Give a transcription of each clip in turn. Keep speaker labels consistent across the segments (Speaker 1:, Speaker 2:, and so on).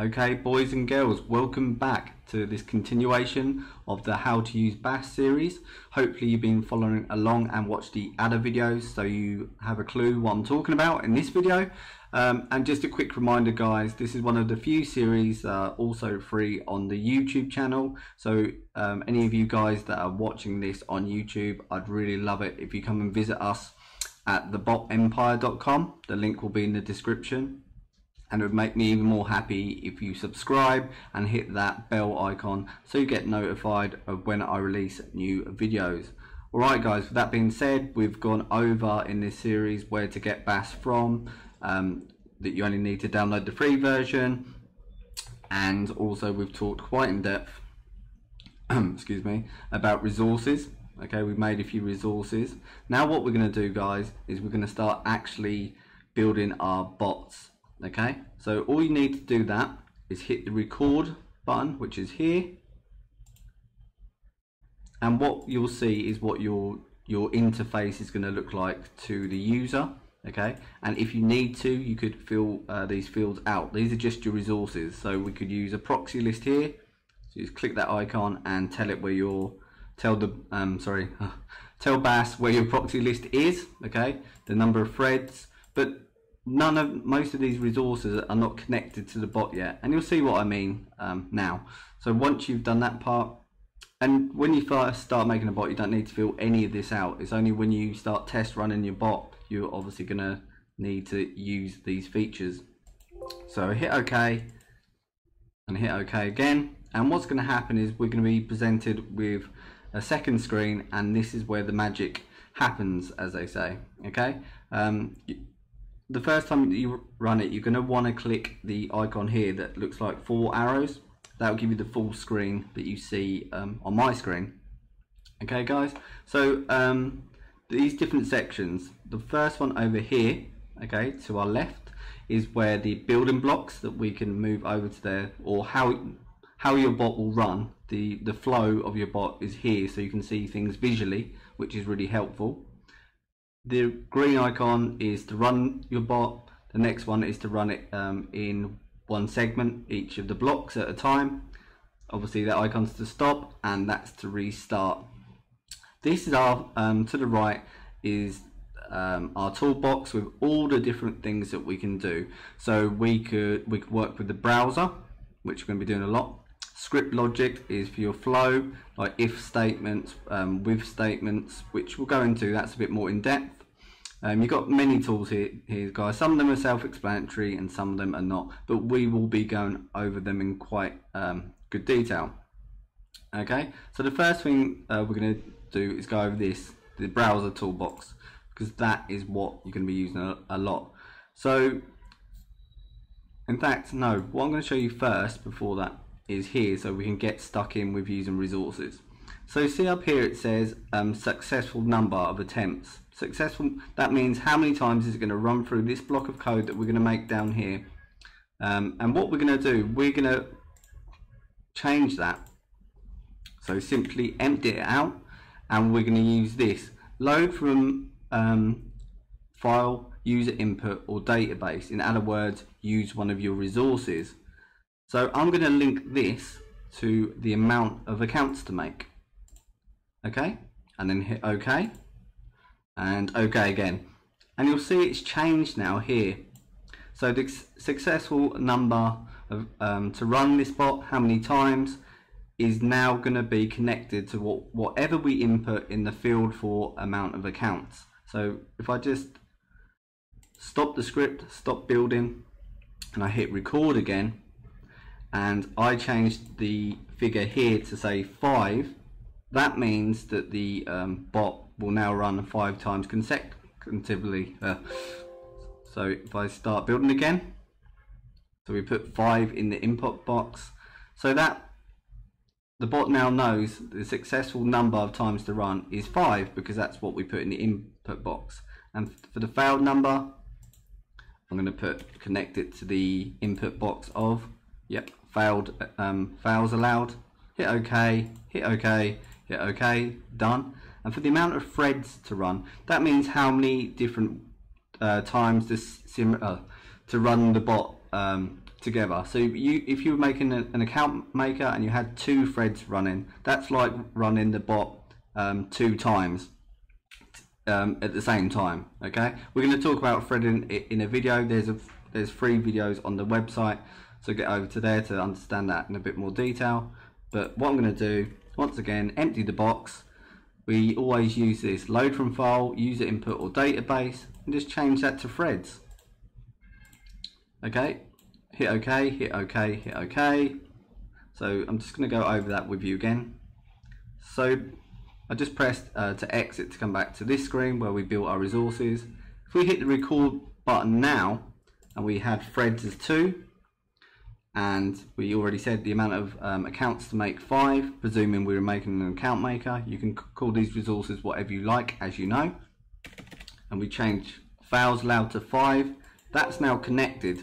Speaker 1: Okay, boys and girls, welcome back to this continuation of the How to Use BAS series. Hopefully you've been following along and watched the other videos so you have a clue what I'm talking about in this video. Um, and just a quick reminder guys, this is one of the few series uh, also free on the YouTube channel. So um, any of you guys that are watching this on YouTube, I'd really love it if you come and visit us at thebotempire.com. The link will be in the description and it would make me even more happy if you subscribe and hit that bell icon so you get notified of when I release new videos. Alright guys, with that being said, we've gone over in this series where to get BAS from, um, that you only need to download the free version, and also we've talked quite in depth, excuse me, about resources. Okay, we've made a few resources. Now what we're going to do guys, is we're going to start actually building our bots okay so all you need to do that is hit the record button which is here. And what you'll see is what your your interface is going to look like to the user okay? And if you need to you could fill uh, these fields out. These are just your resources. So we could use a proxy list here. So just click that icon and tell it where your tell the um sorry tell BAS where your proxy list is okay? The number of threads. But none of most of these resources are not connected to the bot yet. And you'll see what I mean um, now. So once you've done that part and when you first start making a bot you don't need to fill any of this out. It's only when you start test running your bot you're obviously gonna need to use these features. So hit OK and hit OK again. And what's going to happen is we're going to be presented with a second screen and this is where the magic happens as they say okay? Um, the first time you run it, you're going to want to click the icon here that looks like four arrows. That will give you the full screen that you see um, on my screen. Okay, guys. So um, these different sections. The first one over here, okay, to our left, is where the building blocks that we can move over to there, or how how your bot will run. The the flow of your bot is here, so you can see things visually, which is really helpful. The green icon is to run your bot. The next one is to run it um, in one segment, each of the blocks at a time. Obviously that icon's to stop and that's to restart. This is our, um, to the right is um, our toolbox with all the different things that we can do. So we could, we could work with the browser, which we're going to be doing a lot. Script logic is for your flow, like if statements, um, with statements, which we'll go into, that's a bit more in depth. Um, you've got many tools here, here, guys. Some of them are self-explanatory and some of them are not, but we will be going over them in quite um, good detail. Okay, so the first thing uh, we're going to do is go over this, the browser toolbox, because that is what you're going to be using a, a lot. So, in fact, no, what I'm going to show you first before that is here, so we can get stuck in with using resources. So see up here it says um, successful number of attempts. Successful that means how many times is it going to run through this block of code that we're going to make down here? Um, and what we're going to do we're going to change that. So simply empty it out and we're going to use this. Load from um, file user input or database. In other words use one of your resources so I'm going to link this to the amount of accounts to make okay and then hit OK and OK again. And you'll see it's changed now here. So the successful number of, um, to run this bot, how many times, is now going to be connected to what, whatever we input in the field for amount of accounts. So if I just stop the script, stop building, and I hit record again, and I changed the figure here to say 5, that means that the um, bot will now run five times consecutively. Uh, so if I start building again, so we put five in the input box, so that the bot now knows the successful number of times to run is five because that's what we put in the input box. And for the failed number, I'm going to put connect it to the input box of yep failed um, fails allowed. Hit OK, hit OK, hit OK, done. And for the amount of threads to run, that means how many different uh, times this sim uh, to run the bot um, together. So you, if you were making a, an account maker and you had two threads running, that's like running the bot um, two times um, at the same time. Okay, we're going to talk about threading in a video. There's a there's free videos on the website, so get over to there to understand that in a bit more detail. But what I'm going to do, once again, empty the box. We always use this load from file, user input or database, and just change that to threads. Okay, hit OK, hit OK, hit OK. So I'm just going to go over that with you again. So I just pressed uh, to exit to come back to this screen where we built our resources. If we hit the record button now and we had threads as two. And we already said the amount of um, accounts to make five presuming we were making an account maker. You can call these resources whatever you like as you know. And we change files allowed to five. That's now connected.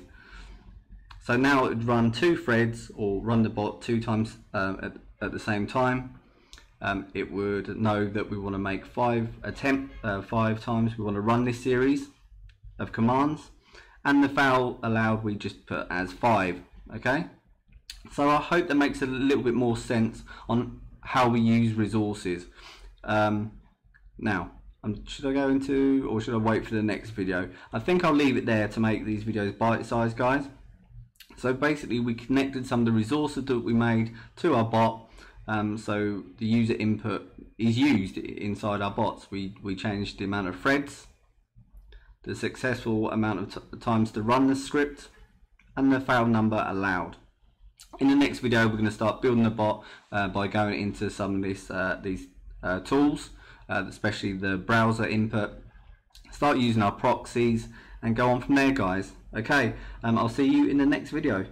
Speaker 1: So now it would run two threads or run the bot two times um, at, at the same time. Um, it would know that we want to make five attempt uh, five times. We want to run this series of commands and the foul allowed we just put as five okay? So I hope that makes a little bit more sense on how we use resources. Um, now um, should I go into or should I wait for the next video? I think I'll leave it there to make these videos bite-sized guys. So basically we connected some of the resources that we made to our bot. Um, so the user input is used inside our bots. We, we changed the amount of threads, the successful amount of times to run the script, and the file number allowed. In the next video, we're going to start building the bot uh, by going into some of this, uh, these uh, tools, uh, especially the browser input. Start using our proxies and go on from there, guys. Okay, um, I'll see you in the next video.